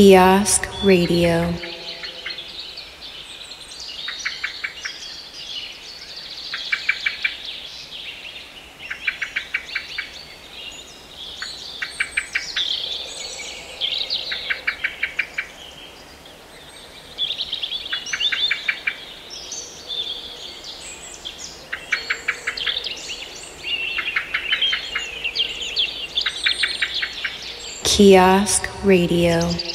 Kiosk Radio. Kiosk Radio.